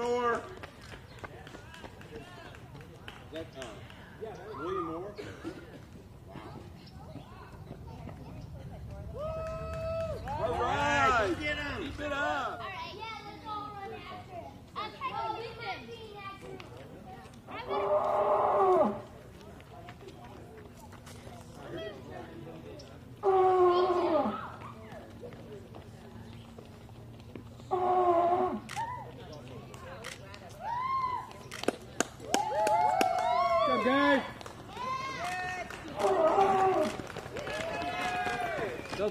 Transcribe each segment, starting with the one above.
Moore. That, uh, William Moore? All right. Keep it up. Good guys. Go,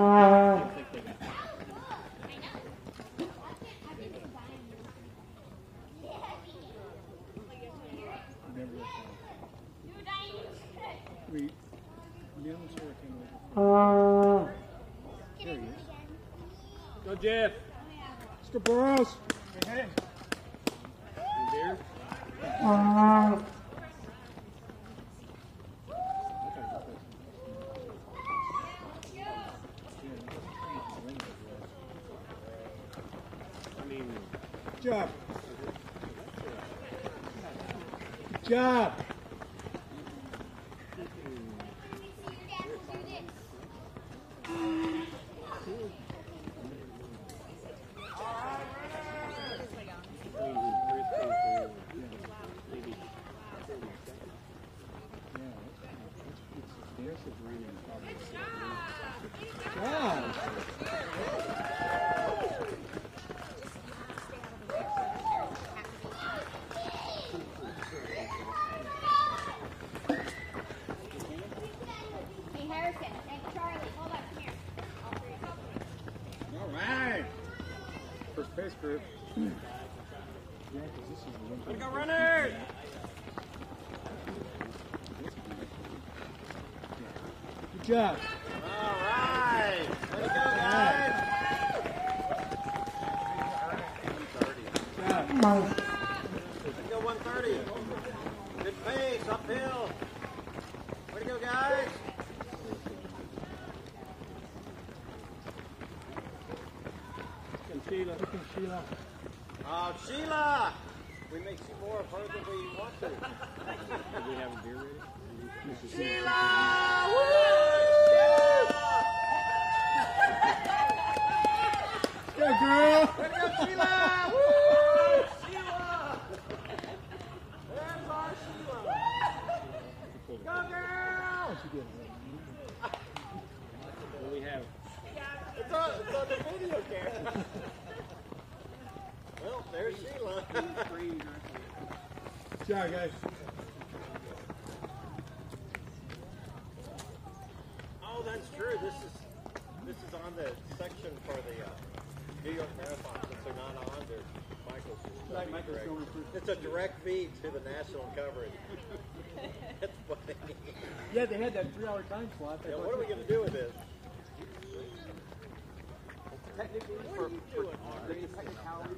Oh. Uh... Good job. between Chris and maybe Yeah, it's, it's, it's raining probably. Good job. Hey Harrison, and Charlie, hold up here. All three of you. All right. First base group. Yeah, 'cause this is the one. Way to go, runners. Good job. All right. Way to go, guys. Good job. Guys. Oh, that's true. This is this is on the section for the uh, New York Marathon. Since they're not on, there. Michael's. Like Michael's going for it's a direct feed to the national coverage. that's funny. Yeah, they had that three-hour time slot. Yeah, what are we going to do with this? Technically, for, for, for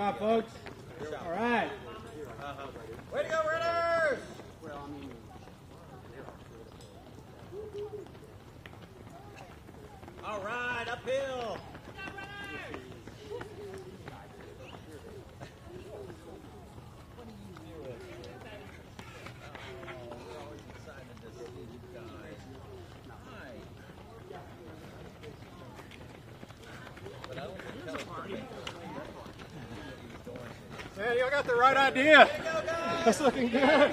Come folks. All right. Way to go, Runners! All right, uphill. I got the right idea. That's looking good.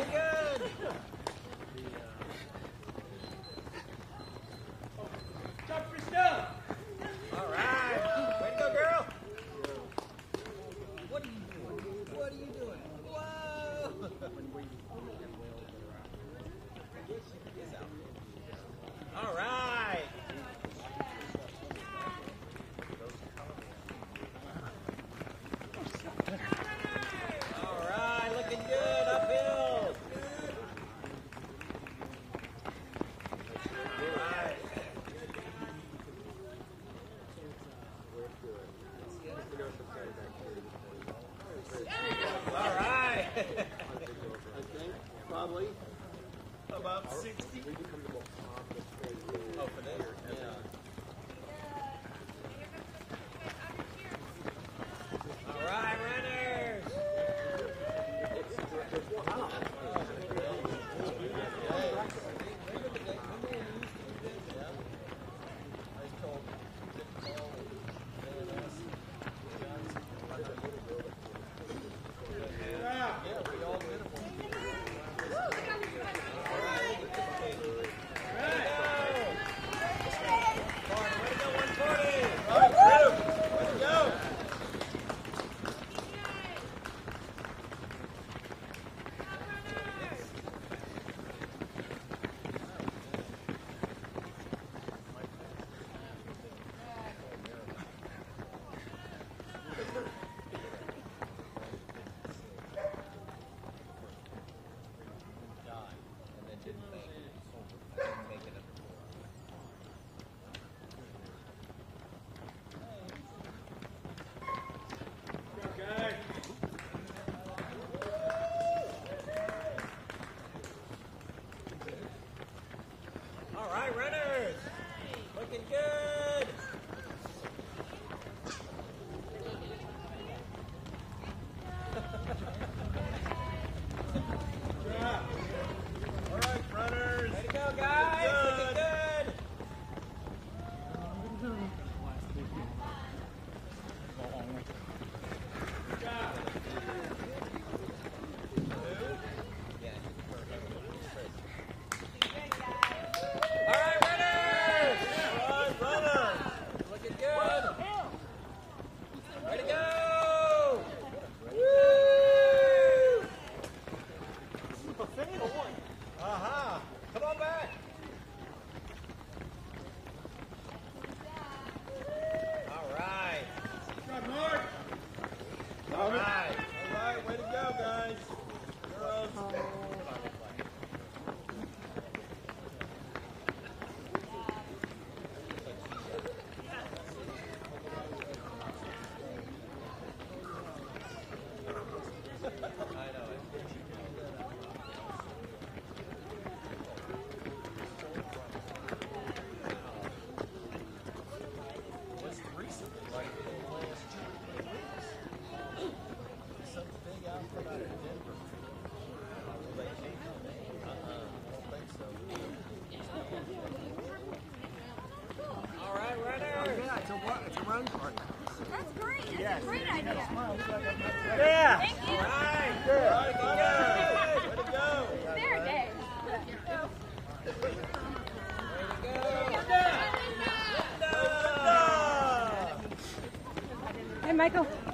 Michael.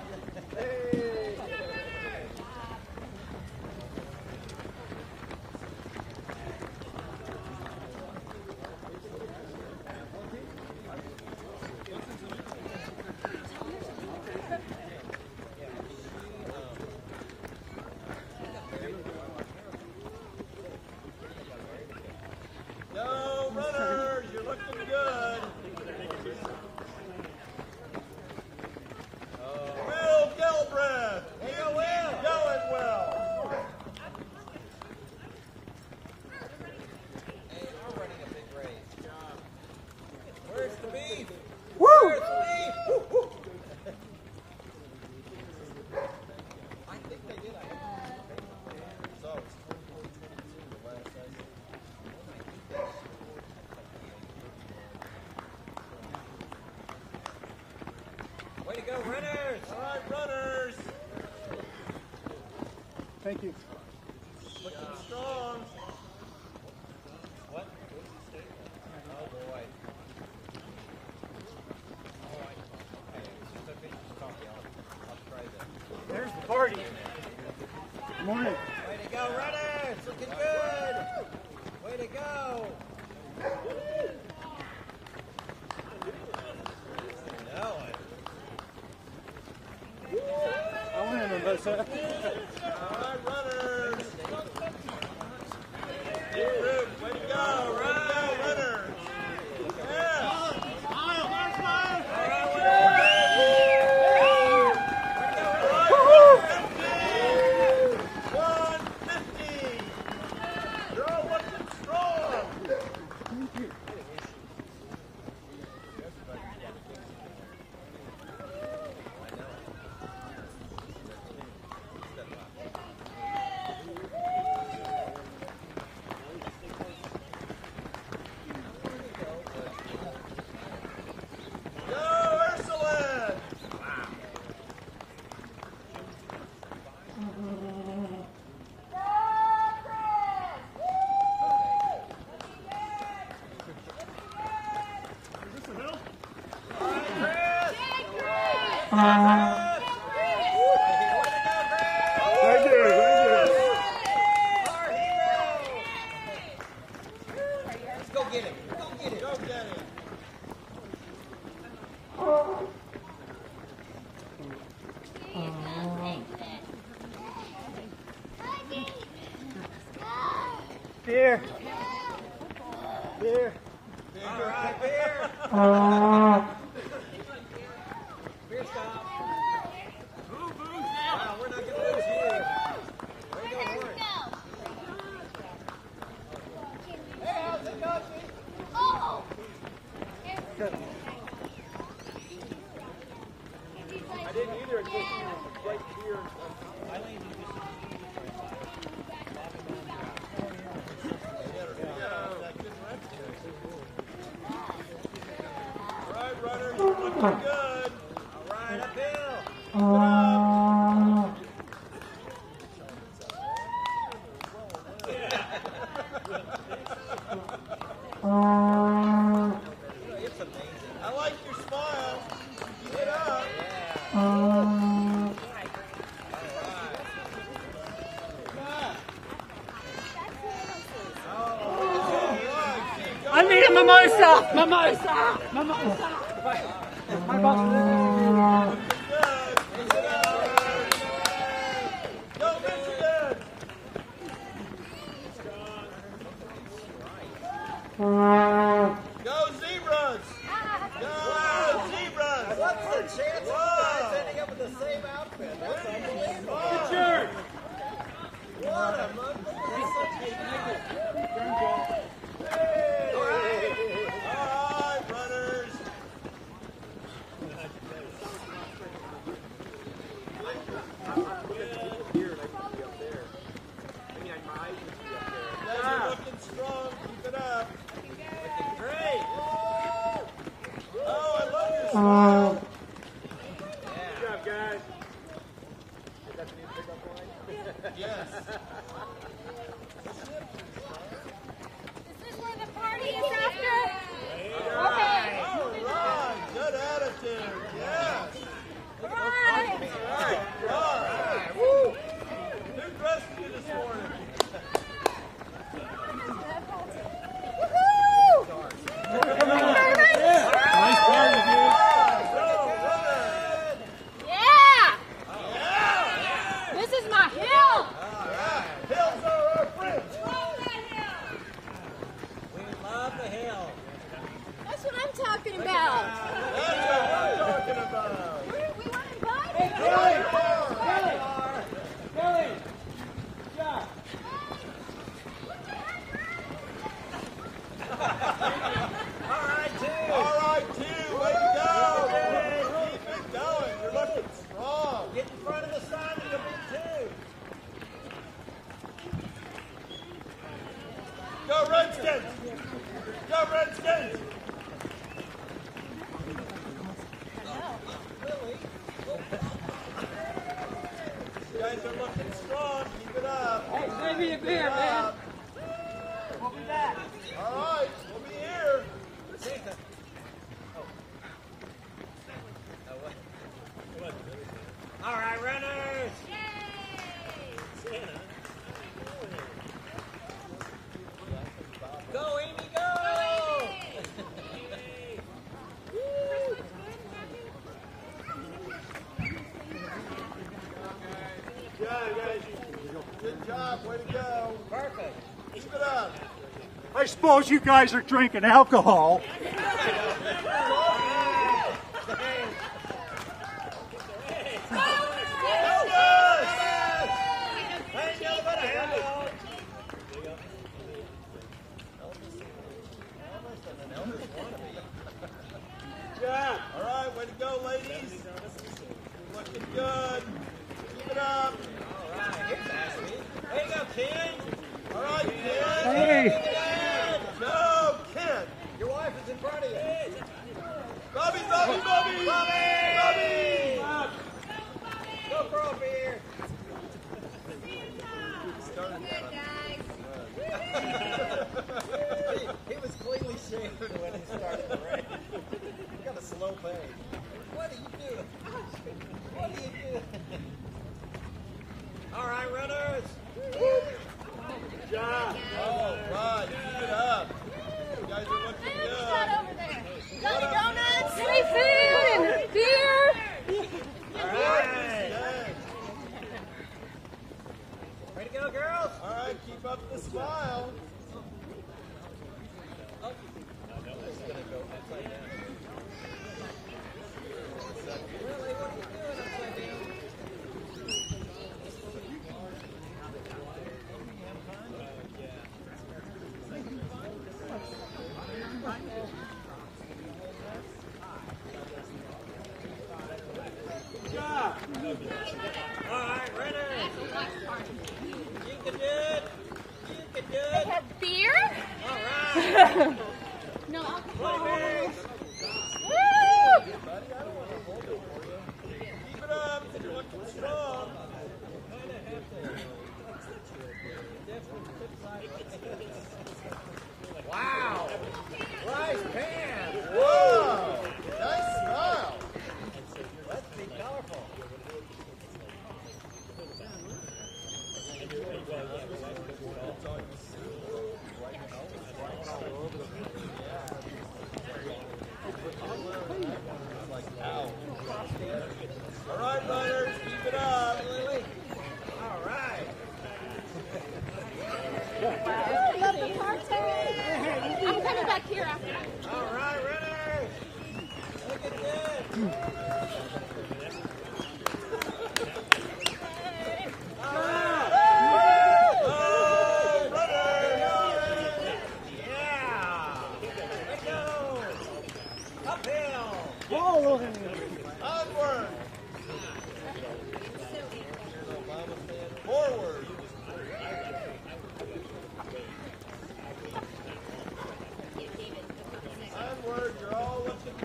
All right, brothers. Thank you. Thank you, thank All right, beer. I need a mimosa! Mimosa! Mimosa! Yes. I suppose you guys are drinking alcohol.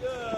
Yeah.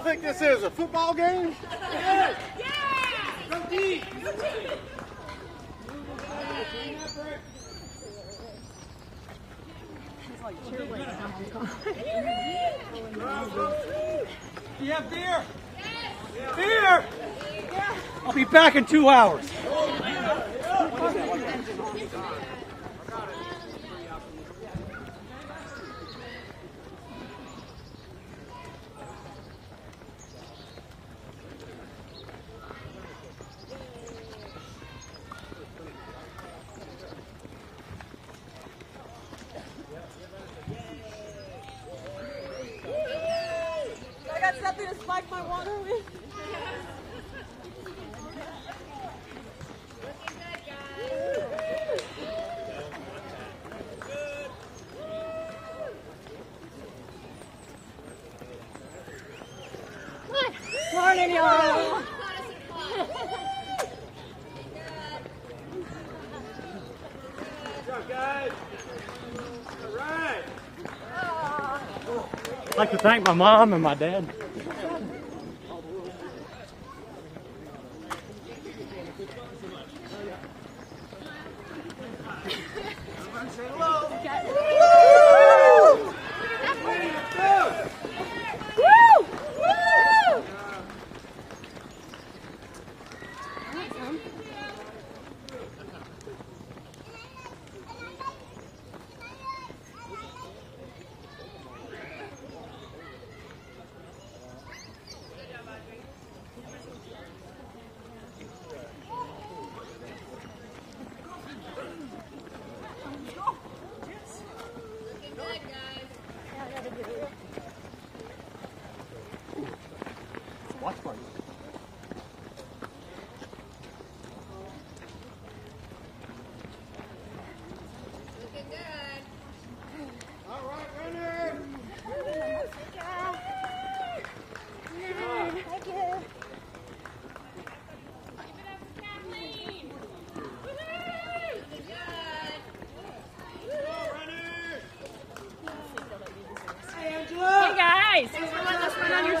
Y'all think this is? A football game? Yeah Go deep. Do you have beer? Beer! I'll be back in two hours. To job, guys. All right. I'd like to thank my mom and my dad. Woo! Woo! Looking good, guys. Watch party. Looking good. All right, runner. Thank you. Looking good. Hey guys. Thanks for letting us run on your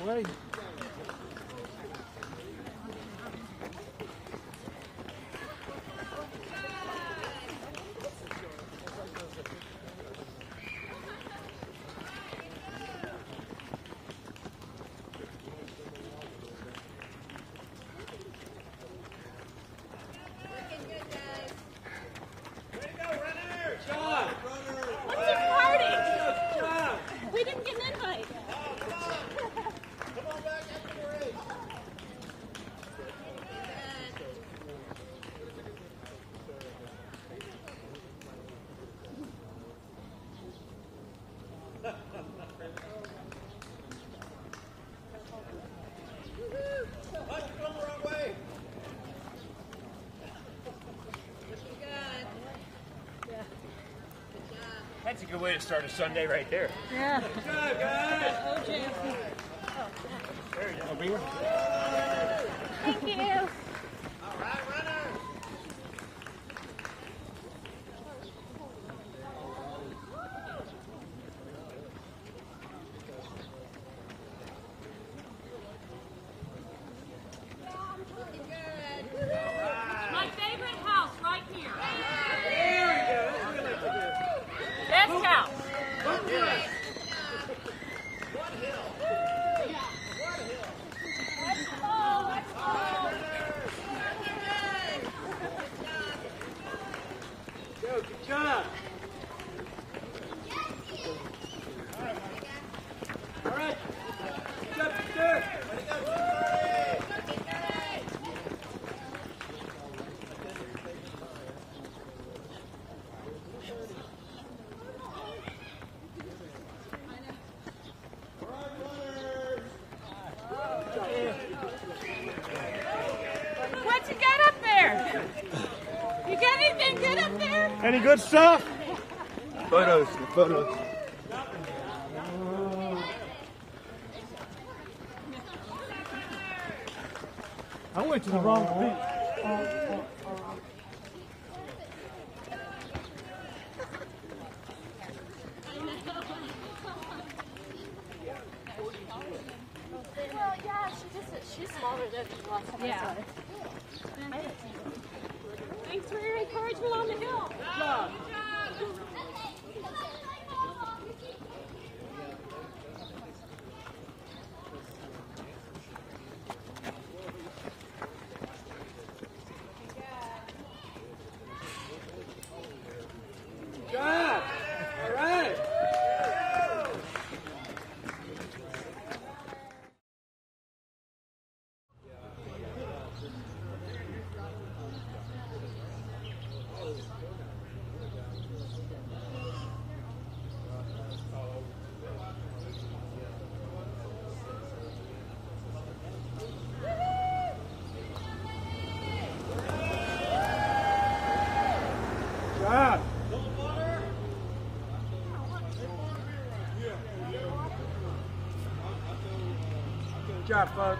Where? That's a good way to start a Sunday right there. Yeah. Good good. OJ. Oh, there you go. Thank you. Any good stuff? Photos, photos. I went to the wrong beach. God, Father,